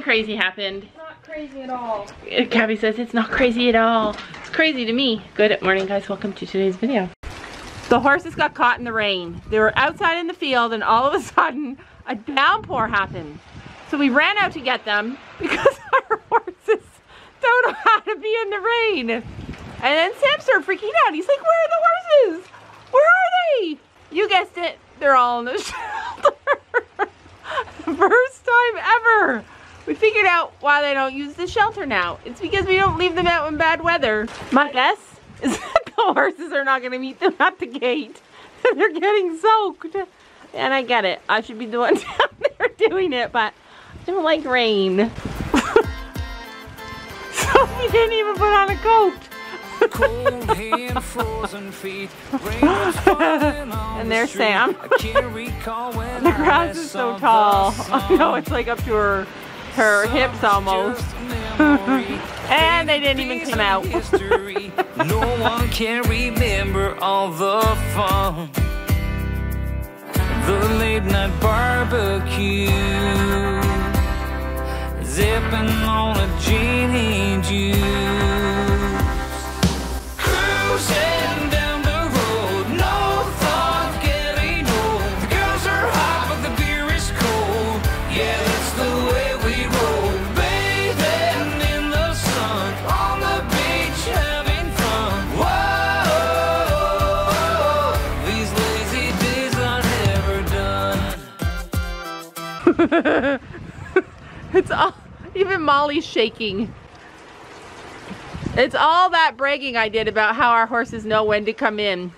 Nothing crazy happened. Not crazy at all. Gabby says it's not crazy at all. It's crazy to me. Good morning guys, welcome to today's video. The horses got caught in the rain. They were outside in the field and all of a sudden a downpour happened. So we ran out to get them because our horses don't know how to be in the rain. And then Sam started freaking out. He's like, where are the horses? Where are they? You guessed it, they're all in the shelter. First time ever. We figured out why they don't use the shelter now. It's because we don't leave them out in bad weather. My guess is that the horses are not going to meet them at the gate. They're getting soaked. And I get it. I should be the one down there doing it, but I don't like rain. so we didn't even put on a coat. and there's Sam. the grass is so tall. I know it's like up to her her hips almost. and they didn't even come out. no one can remember all the fun. The late night barbecue. Zipping on a genie juice. Cruising Molly's shaking. It's all that bragging I did about how our horses know when to come in.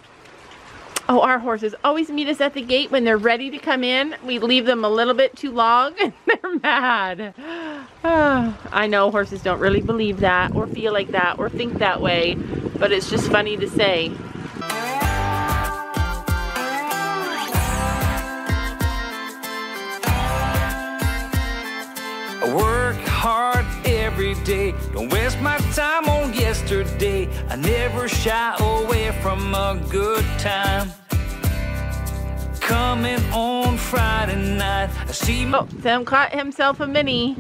Oh, our horses always meet us at the gate when they're ready to come in. We leave them a little bit too long and they're mad. Ah, I know horses don't really believe that or feel like that or think that way, but it's just funny to say. Every day. Don't waste my time on yesterday. I never shy away from a good time. Coming on Friday night, I see my Oh, Sam caught himself a mini,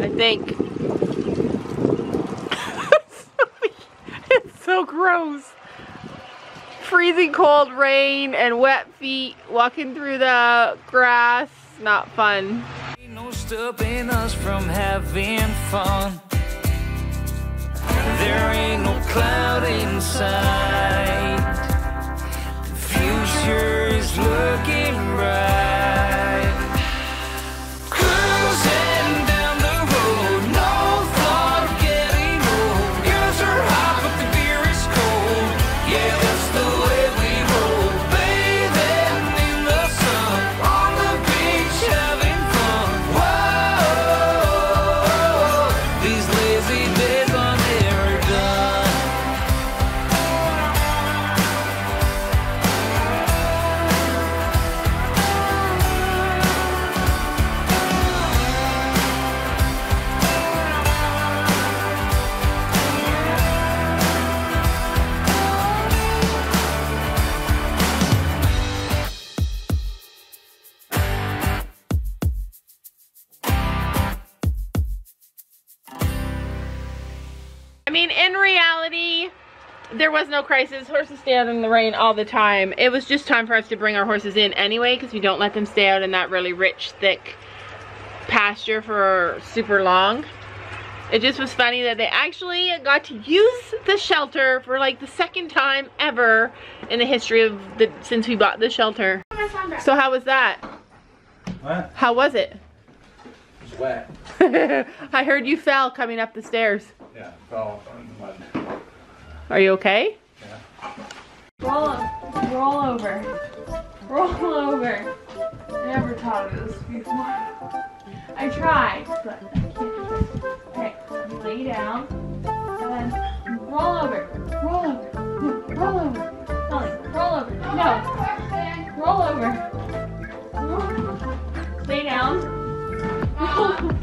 I think. it's so gross. Freezing cold rain and wet feet walking through the grass. Not fun. Stopping us from having fun. There ain't no cloud in sight. The future is looking bright. I mean, in reality, there was no crisis. Horses stay out in the rain all the time. It was just time for us to bring our horses in anyway because we don't let them stay out in that really rich, thick pasture for super long. It just was funny that they actually got to use the shelter for like the second time ever in the history of the since we bought the shelter. So how was that? What? How was it? It's wet. I heard you fell coming up the stairs. Yeah, fell in the mud. Are you okay? Yeah. Roll, roll over. Roll over. I never taught this before. I tried, but I can't do this. Okay, lay down. And then roll over. Roll over. Roll over. Molly, roll over. No. Roll over. Lay down. Roll ah. over.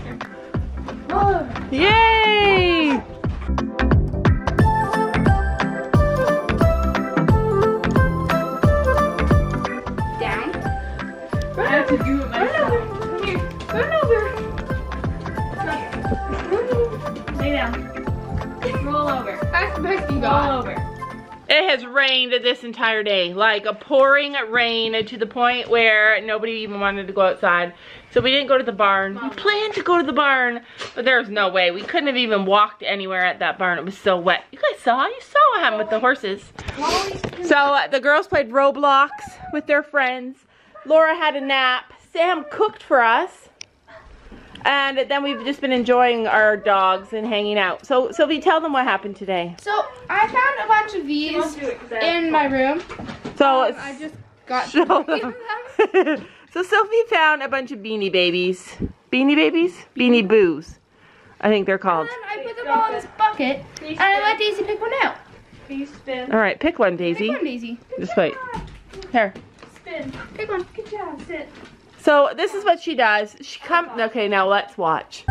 Roll over. Yay! Lay down. Roll over. That's the best you Roll over. It has rained this entire day, like a pouring rain to the point where nobody even wanted to go outside. So we didn't go to the barn. We planned to go to the barn, but there's no way. We couldn't have even walked anywhere at that barn. It was so wet. You guys saw? You saw what happened with the horses. So uh, the girls played Roblox with their friends. Laura had a nap. Sam cooked for us. And then we've just been enjoying our dogs and hanging out. So, Sylvie, tell them what happened today. So I found a bunch of these in my room. So, Um, I just got Show to them. them. so Sophie found a bunch of beanie babies. Beanie babies? Beanie boos. I think they're And called. then I put them all in this bucket, and I let Daisy pick one out. Can you spin? All right, pick one, Pick Daisy. one, Daisy. Just wait. Here. Spin. Pick one. Good job. Sit. So this is what she does. She come. Okay, now let's watch.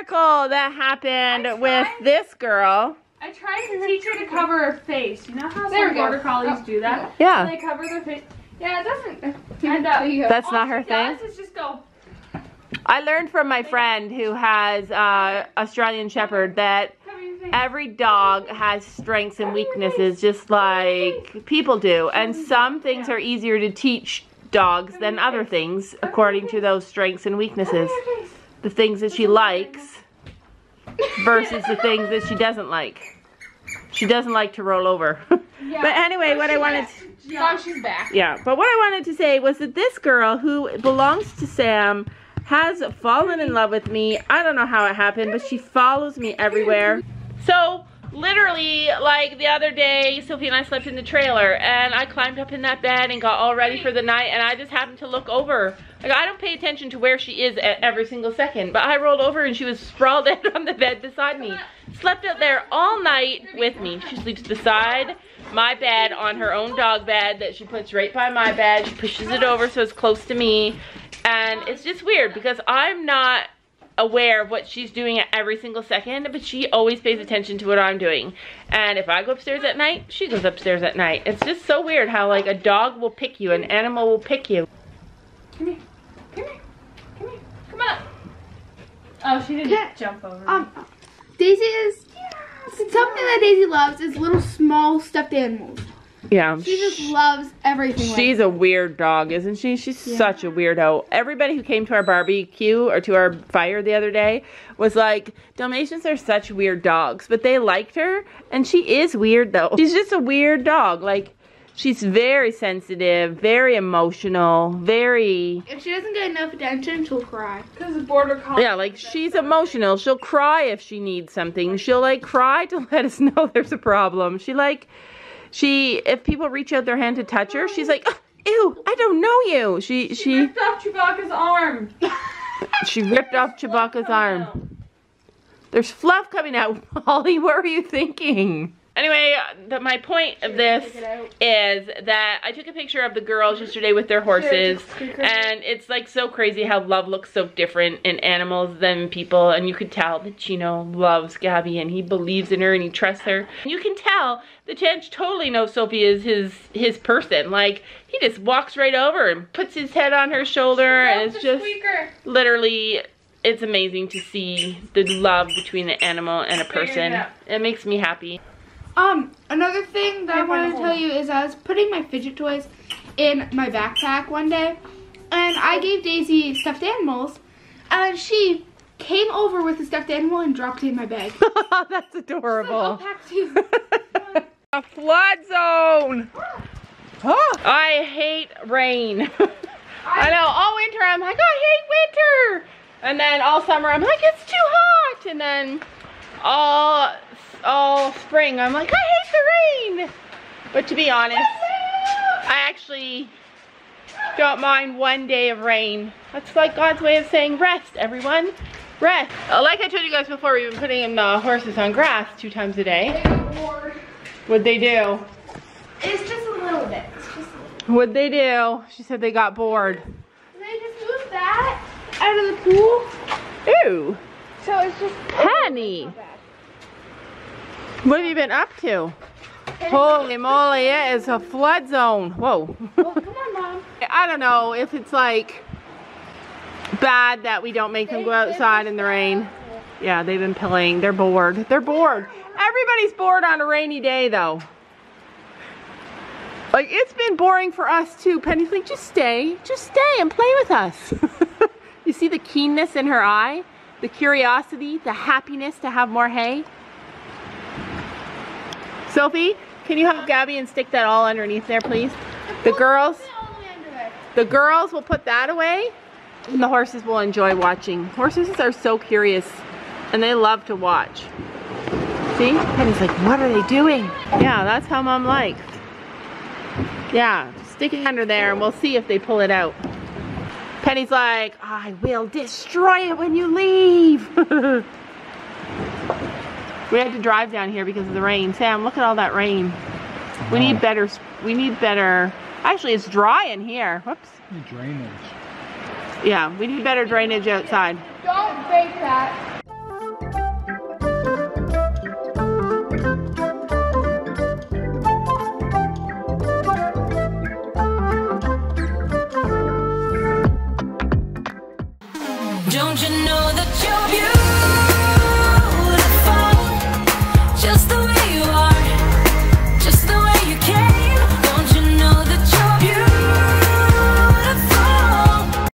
Miracle that happened I with this girl. I tried to teach her to cover her face. You know how There some we border collies Oh, do that? Yeah. They cover their face. Yeah, it doesn't. And there you. That's not her she thing. does is just go. I learned from my friend who has uh, Australian Shepherd that Cover your face. every dog has strengths and weaknesses just like people do and some things are easier to teach dogs than other things according to those strengths and weaknesses Cover your face. The things that she likes versus the things that she doesn't like. She doesn't like to roll over. But anyway what i wanted to, Oh, she's back. yeah but what i wanted to say was that this girl who belongs to sam has fallen in love with me. I don't know how it happened but she follows me everywhere. So literally like the other day sophie and i slept in the trailer and i climbed up in that bed and got all ready for the night and i just happened to look over like i don't pay attention to where she is at every single second but i rolled over and she was sprawled out on the bed beside me slept out there all night with me she sleeps beside my bed on her own dog bed that she puts right by my bed she pushes it over so it's close to me and it's just weird because i'm not aware of what she's doing at every single second, but she always pays attention to what I'm doing. And if I go upstairs at night, she goes upstairs at night. It's just so weird how like a dog will pick you, an animal will pick you. Come here. Come here. Come here. Come on. Oh, she didn't Yeah. jump over. Um, Daisy is something that Daisy loves is little small stuffed animals. Yeah. She just loves everything. She's a weird dog, isn't she? She's such a weirdo. Everybody who came to our barbecue or to our fire the other day was like, Dalmatians are such weird dogs, but they liked her, and she is weird though. She's just a weird dog. Like, she's very sensitive, very emotional, very If she doesn't get enough attention, she'll cry. Because the border collie. Yeah, like she's emotional. She'll cry if she needs something. She'll like cry to let us know there's a problem. She like she if people reach out their hand to touch her, she's like, "Ugh, "Ew, I don't know you." She she ripped off Chewbacca's arm. she ripped off Chewbacca's arm. There's fluff coming out. Holly, what were you thinking? Anyway, the, my point of this is that I took a picture of the girls yesterday with their horses, and it's like so crazy how love looks so different in animals than people, and you could tell that Chino loves Gabby and he believes in her and he trusts her. You can tell that Chanch totally knows Sophie is his his person. Like he just walks right over and puts his head on her shoulder, and it's just squeaker. literally it's amazing to see the love between an animal and a person. It makes me happy. Um, another thing that I I wanna wanted to tell you is I was putting my fidget toys in my backpack one day, and I gave Daisy stuffed animals, and she came over with the stuffed animal and dropped it in my bag. That's I'll adorable. pack too. a flood zone. I hate rain. I know, all winter I'm like, I hate winter. And then all summer I'm like, it's too hot. And then all all spring I'm like, I hate the rain. But to be honest, I actually don't mind one day of rain. That's like God's way of saying rest, everyone. Rest. Uh, Like I told you guys before, we've been putting the horses on grass two times a day. What'd they do? It's just a little bit. A. What'd they do? She said they got bored. They just moved that out of the pool, Ooh, so it's just. Penny. What have you been up to? Holy moly, it is a flood zone. Whoa. Well, come on, mom. I don't know if it's like bad that we don't make them go outside in the rain. Yeah, they've been playing. They're bored. They're bored. Everybody's bored on a rainy day though. Like it's been boring for us too. Penny's like, just stay, just stay and play with us. you see the keenness in her eye? The curiosity, the happiness to have more hay? Sophie, can you help Gabby and stick that all underneath there, please? The girls, the girls will put that away and the horses will enjoy watching. Horses are so curious and they love to watch. See? Penny's like, what are they doing? Yeah, that's how mom likes. Yeah, stick it under there and we'll see if they pull it out. Penny's like, I will destroy it when you leave. we had to drive down here because of the rain. Sam, look at all that rain. We need better, we need better, actually it's dry in here. Whoops. Drainage. Yeah, we need better drainage outside. Don't bake that.